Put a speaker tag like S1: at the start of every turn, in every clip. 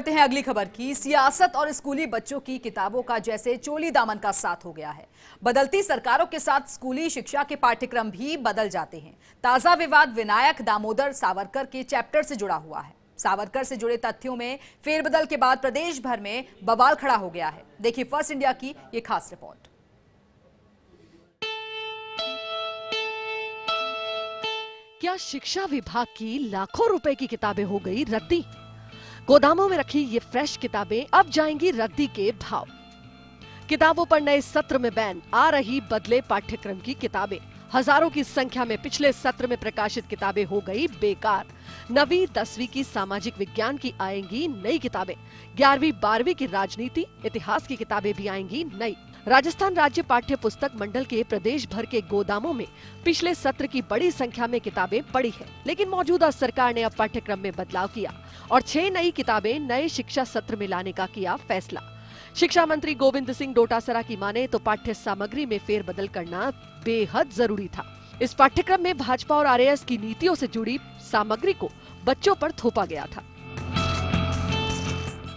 S1: करते हैं अगली खबर की। सियासत और स्कूली बच्चों की किताबों का जैसे चोली दामन का साथ हो गया है। बदलती सरकारों के साथ स्कूली शिक्षा के पाठ्यक्रम भी बदल जाते हैं। ताज़ा विवाद विनायक दामोदर सावरकर के चैप्टर से जुड़ा हुआ है। सावरकर से जुड़े तथ्यों में फेरबदल के बाद प्रदेश भर में बवाल खड़ा हो गया है। देखिए फ़र्स्ट इंडिया की ये खास रिपोर्ट।
S2: क्या शिक्षा विभाग की लाखों रुपए की किताबें हो गई रद्दी? गोदामों में रखी ये फ्रेश किताबें अब जाएँगी रद्दी के भाव। किताबों पर नए सत्र में बैन, आ रही बदले पाठ्यक्रम की किताबें। हज़ारों की संख्या में पिछले सत्र में प्रकाशित किताबें हो गई बेकार। नवी, दसवीं की सामाजिक विज्ञान की आएँगी नई किताबें। ग्यारहवीं, बारहवीं की राजनीति, इतिहास की किताबें भी आएँगी नई। राजस्थान राज्य पाठ्य पुस्तक मंडल के प्रदेश भर के गोदामों में पिछले सत्र की बड़ी संख्या में किताबें पड़ी है, लेकिन मौजूदा सरकार ने अब पाठ्यक्रम में बदलाव किया और छह नई किताबें नए शिक्षा सत्र में लाने का किया फैसला। शिक्षा मंत्री गोविंद सिंह डोटासरा की माने तो पाठ्य सामग्री में फेरबदल करना बेहद ज़रूरी था। इस पाठ्यक्रम में भाजपा और आरएएस की नीतियों से जुड़ी सामग्री को बच्चों पर थोपा गया था।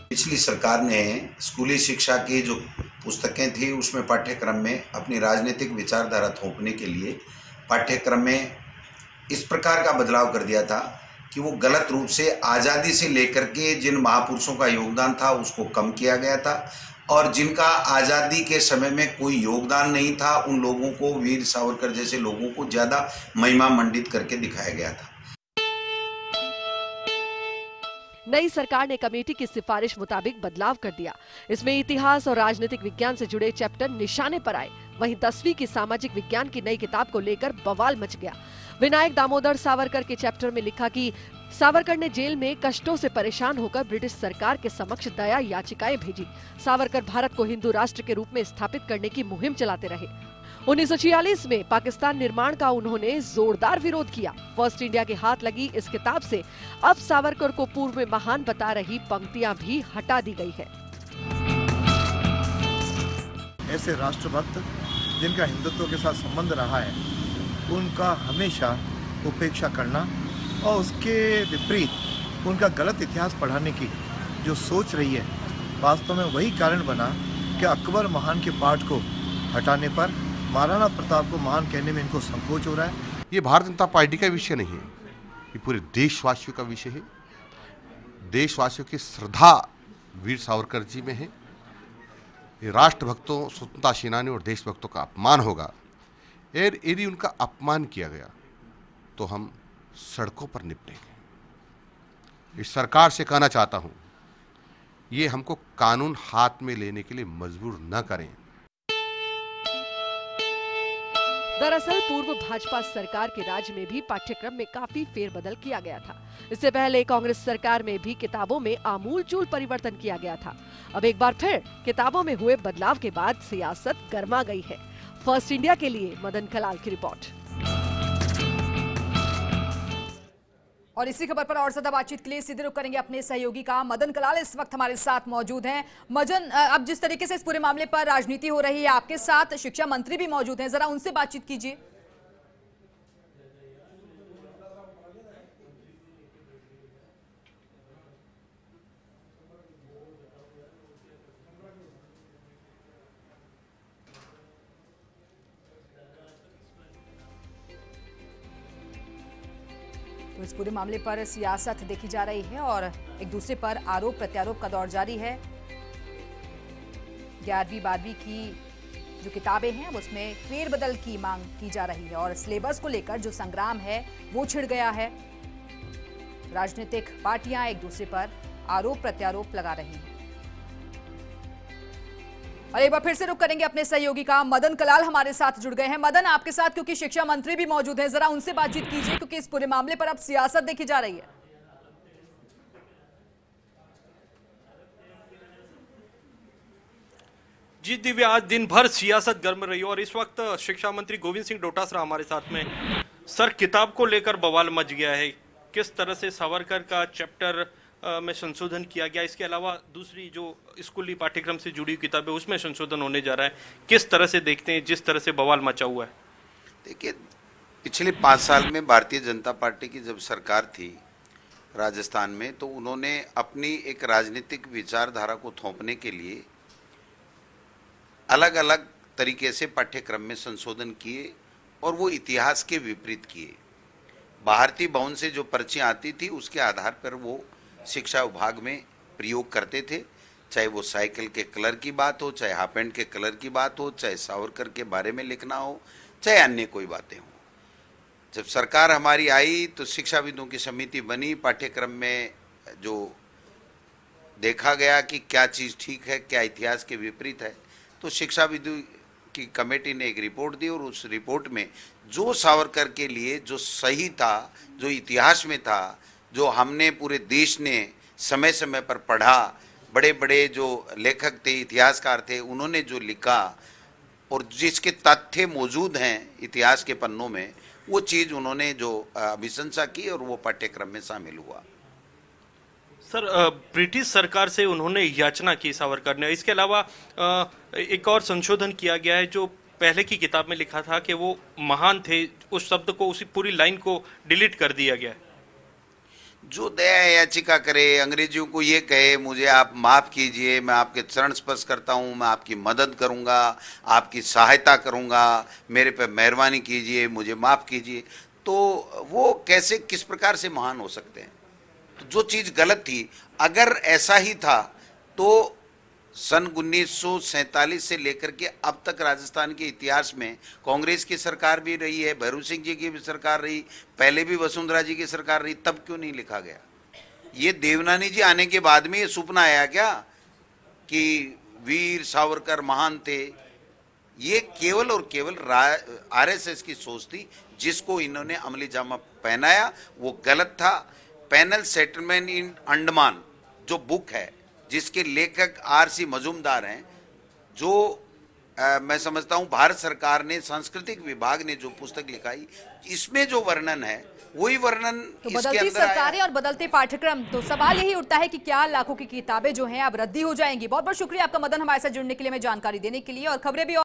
S3: पिछली सरकार ने स्कूली शिक्षा की जो पुस्तकें थी उसमें पाठ्यक्रम में अपनी राजनीतिक विचारधारा थोपने के लिए पाठ्यक्रम में इस प्रकार का बदलाव कर दिया था कि वो गलत रूप से आज़ादी से लेकर के जिन महापुरुषों का योगदान था उसको कम किया गया था और जिनका आज़ादी के समय में कोई योगदान नहीं था, उन लोगों को वीर सावरकर जैसे लोगों को ज़्यादा महिमा मंडित करके दिखाया गया था।
S2: नई सरकार ने कमेटी की सिफारिश मुताबिक बदलाव कर दिया। इसमें इतिहास और राजनीतिक विज्ञान से जुड़े चैप्टर निशाने पर आए। वहीं दसवीं की सामाजिक विज्ञान की नई किताब को लेकर बवाल मच गया। विनायक दामोदर सावरकर के चैप्टर में लिखा कि सावरकर ने जेल में कष्टों से परेशान होकर ब्रिटिश सरकार के समक्ष दया याचिकाएँ भेजी। सावरकर भारत को हिंदू राष्ट्र के रूप में स्थापित करने की मुहिम चलाते रहे। 1946 में पाकिस्तान निर्माण का उन्होंने जोरदार विरोध किया। फ़र्स्ट इंडिया के हाथ लगी इस किताब से अब सावरकर को पूर्व में महान बता रही पंक्तियाँ भी हटा दी गई है।
S4: ऐसे राष्ट्रभक्त जिनका हिंदुत्व के साथ संबंध रहा है, उनका हमेशा उपेक्षा करना और उसके विपरीत उनका गलत इतिहास पढ़ाने की जो सोच रही है, वास्तव में वही कारण बना कि अकबर महान के पाठ को हटाने पर महाराणा प्रताप को महान कहने में इनको संकोच हो रहा है।
S5: ये भारतीय जनता पार्टी का विषय नहीं है। ये पूरे देशवासियों का विषय है। देशवासियों की श्रद्धा वीर सावरकर जी में है। ये राष्ट्रभक्तों, स्वतंत्रता सेनानी और देशभक्तों का अपमान होगा। और यदि उनका अपमान किया गया तो हम सड़कों पर निपटेंगे। इस सरकार से कहना चाहता हूँ, ये हमको कानून हाथ में लेने के लिए मजबूर न करें।
S2: दरअसल पूर्व भाजपा सरकार के राज्य में भी पाठ्यक्रम में काफ़ी फेरबदल किया गया था। इससे पहले कांग्रेस सरकार में भी किताबों में आमूल चूल परिवर्तन किया गया था। अब एक बार फिर किताबों में हुए बदलाव के बाद सियासत गर्मा गई है। फ़र्स्ट इंडिया के लिए मदन कलाल की रिपोर्ट।
S1: और इसी खबर पर और ज़्यादा बातचीत के लिए सीधे रुख करेंगे अपने सहयोगी का। मदन कलाल इस वक्त हमारे साथ मौजूद हैं। मदन अब जिस तरीके से इस पूरे मामले पर राजनीति हो रही है, आपके साथ शिक्षा मंत्री भी मौजूद हैं, जरा उनसे बातचीत कीजिए। तो इस पूरे मामले पर सियासत देखी जा रही है और एक दूसरे पर आरोप प्रत्यारोप का दौर जारी है। ग्यारहवीं, बारहवीं की जो किताबें हैं उसमें फेरबदल की मांग की जा रही है और सिलेबस को लेकर जो संग्राम है, वो छिड़ गया है। राजनीतिक पार्टियाँ एक दूसरे पर आरोप प्रत्यारोप लगा रही हैं। और एक बार फिर से रुक करेंगे अपने सहयोगी का। मदन कलाल हमारे साथ जुड़ गए हैं। मदन, आपके साथ क्योंकि शिक्षा मंत्री भी मौजूद हैं, जरा उनसे बातचीत कीजिए, क्योंकि इस पूरे मामले पर अब सियासत देखी जा रही है।
S6: जी, दिव्या, आज दिन भर सियासत गर्म रही और इस वक्त शिक्षा मंत्री गोविंद सिंह डोटासरा हमारे साथ में। सर, किताब को लेकर बवाल मच गया है। किस तरह से सावरकर का चैप्टर में संशोधन किया गया। इसके अलावा दूसरी जो स्कूली पाठ्यक्रम से जुड़ी किताबें, उसमें संशोधन होने जा रहा है। किस तरह से देखते हैं, जिस तरह से बवाल मचा हुआ है?
S7: देखिए, पिछले पाँच साल में भारतीय जनता पार्टी की जब सरकार थी
S3: राजस्थान में तो उन्होंने अपनी एक राजनीतिक विचारधारा को थोपने के लिए अलग अलग तरीके से पाठ्यक्रम में संशोधन किए और वो इतिहास के विपरीत किए। भारतीय भवन से जो पर्चियाँ आती थी, उसके आधार पर वो शिक्षा विभाग में प्रयोग करते थे, चाहे वो साइकिल के कलर की बात हो, चाहे हाफ़ पैंट के कलर की बात हो, चाहे सावरकर के बारे में लिखना हो, चाहे अन्य कोई बातें हो। जब सरकार हमारी आई तो शिक्षाविदों की समिति बनी। पाठ्यक्रम में जो देखा गया कि क्या चीज़ ठीक है, क्या इतिहास के विपरीत है तो शिक्षाविदों की कमेटी ने एक रिपोर्ट दी और उस रिपोर्ट में जो सावरकर के लिए जो सही था, जो इतिहास में था जो हमने पूरे देश ने समय समय पर पढ़ा बड़े बड़े जो लेखक थे, इतिहासकार थे, उन्होंने जो लिखा और जिसके तथ्य मौजूद हैं इतिहास के पन्नों में, वो चीज़ उन्होंने जो अभिशंसा की और वो पाठ्यक्रम में शामिल हुआ।
S6: सर ब्रिटिश सरकार से उन्होंने याचना की सावरकर ने। इसके अलावा एक और संशोधन किया गया है जो पहले की किताब में लिखा था कि वो महान थे, उस शब्द को, उसी पूरी लाइन को डिलीट कर दिया गया है।
S3: जो दया याचिका करे, अंग्रेजियों को ये कहे, मुझे आप माफ़ कीजिए, मैं आपके चरण स्पर्श करता हूँ, मैं आपकी मदद करूँगा, आपकी सहायता करूँगा, मेरे पे मेहरबानी कीजिए, मुझे माफ़ कीजिए। तो वो कैसे, किस प्रकार से महान हो सकते हैं? तो जो चीज़ गलत थी, अगर ऐसा ही था तो सन उन्नीस सौ सैंतालीस से लेकर के अब तक राजस्थान के इतिहास में कांग्रेस की सरकार भी रही है, भैरू सिंह जी की भी सरकार रही, पहले भी वसुंधरा जी की सरकार रही, तब क्यों नहीं लिखा गया? ये देवनानी जी आने के बाद में ये सपना आया क्या कि वीर सावरकर महान थे? ये केवल और केवल आरएसएस की सोच थी, जिसको इन्होंने अमली जामा पहनाया, वो गलत था। पैनल सेटलमेंट इन अंडमान, जो बुक है जिसके लेखक आर सी मजूमदार हैं जो आ, मैं समझता हूँ भारत सरकार ने सांस्कृतिक विभाग ने जो पुस्तक लिखाई इसमें जो वर्णन है वही वर्णन
S1: तो
S3: इसके
S1: बदलती सरकारें और बदलते पाठ्यक्रम तो सवाल यही उठता है कि क्या लाखों की किताबें जो हैं अब रद्दी हो जाएँगी। बहुत बहुत शुक्रिया आपका मदन हमारे साथ जुड़ने के लिए हमें जानकारी देने के लिए और खबरें भी